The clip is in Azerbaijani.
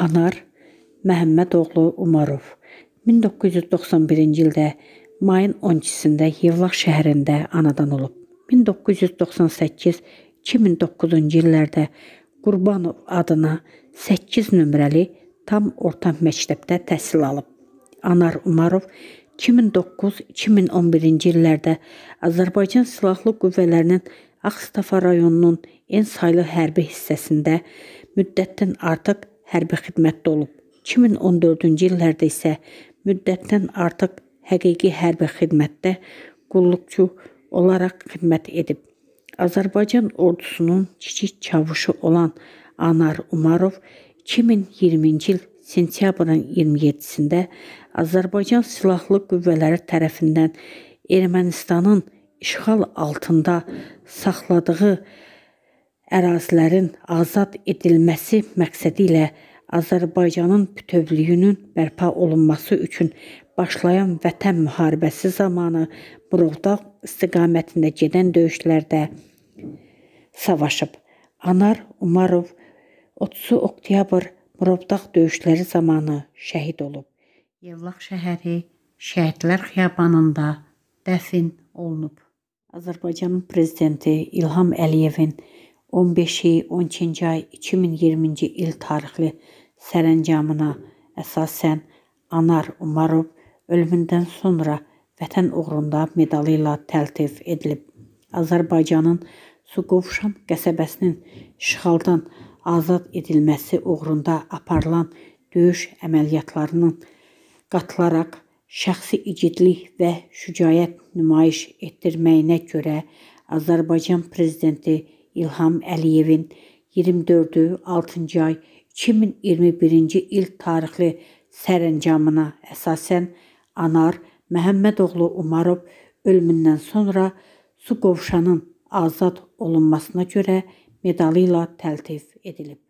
Anar Məhəmmədoğlu Umarov 1991-ci ildə mayın 12-sində Yevlax şəhərində anadan olub. 1998-2009-cu illərdə Qurbanov adına 8 nömrəli tam orta məktəbdə təhsil alıb. Anar Umarov 2009-2011-ci illərdə Azərbaycan Silahlı Qüvvələrinin Ağstafa rayonunun en saylı hərbi hissəsində müddətdən artıq hərbi xidmətdə olub. 2014-cü illərdə isə müddətdən artıq həqiqi hərbi xidmətdə qulluqçu olaraq xidmət edib. Azərbaycan ordusunun kiçik çavuşu olan Anar Umarov 2020-ci il sentyabrın 27-sində Azərbaycan Silahlı Qüvvələri tərəfindən Ermənistanın işğal altında saxladığı ərazilərin azad edilməsi məqsədi ilə Azərbaycanın bütövlüyünün bərpa olunması üçün başlayan Vətən müharibəsi zamanı Murovdağ istiqamətində gedən döyüşlərdə savaşıb. Anar Umarov 30 oktyabr Murovdağ döyüşləri zamanı şəhid olub. Yevlax şəhəri Şəhidlər xiyabanında dəfn olunub. Azərbaycanın prezidenti İlham Əliyevin 15-i 12-ci ay 2020-ci il tarixli sərəncamına əsasən Anar Umarov ölümündən sonra Vətən uğrunda medalı ilə təltif edilib. Azərbaycanın Suqovuşan qəsəbəsinin işğaldan azad edilməsi uğrunda aparılan döyüş əməliyyatlarının qatılaraq şəxsi igidlik və şücaət nümayiş etdirməyinə görə Azərbaycan prezidenti İlham Əliyevin 24-ü 6-cı ay 2021-ci il tarixli sərəncamına əsasən Anar Məhəmmədoğlu Umarov ölümündən sonra su qovşanın azad olunmasına görə medalı ilə təltif edilib.